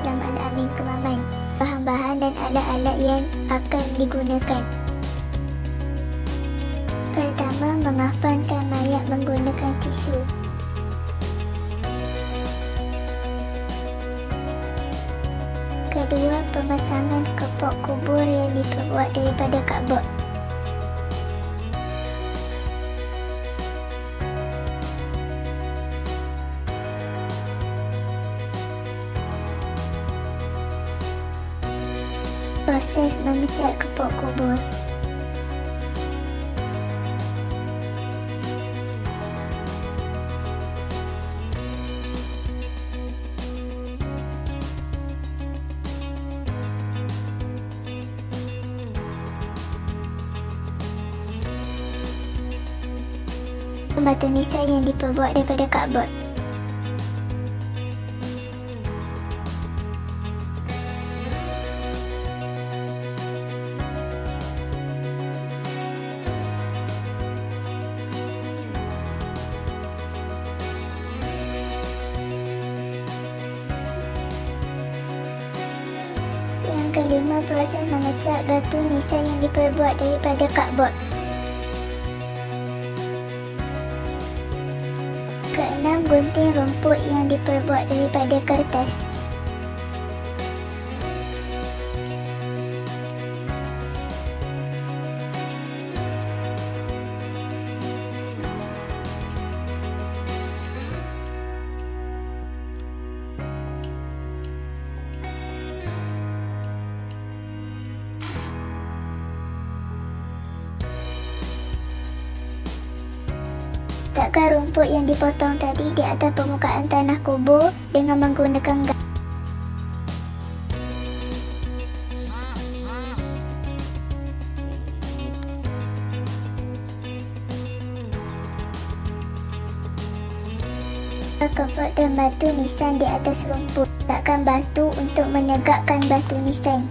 Islam Al-Amin Kemaman. Bahan-bahan dan alat-alat yang akan digunakan. Pertama, mengafankan mayat menggunakan tisu. Kedua, pemasangan kepok kubur yang diperbuat daripada kabut. Proses memecah kepok kubur. Batu nisan yang diperbuat daripada kardboard. lima proses mengecat batu nisan yang diperbuat daripada kardbod. Keenam, gunting rumput yang diperbuat daripada kertas. Takkan rumput yang dipotong tadi di atas permukaan tanah kubur dengan menggunakan gas. Kepot dan batu nisan di atas rumput. Takkan batu untuk menegakkan batu nisan.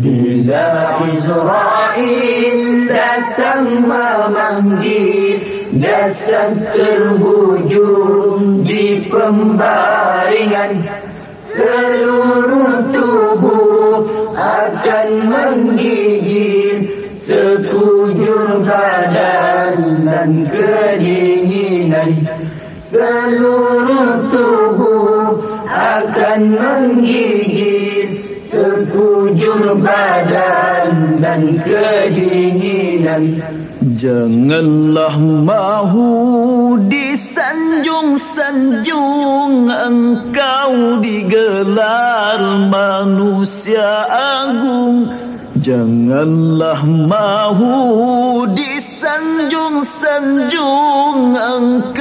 Bila Israel datang memanggil Jasad terbujur di pembaringan. Seluruh tubuh akan menggigil Sekujur badan dan kedinginan. Seluruh dan kedinginan. Janganlah mahu disanjung-sanjung Engkau digelar manusia agung. Janganlah mahu disanjung-sanjung Engkau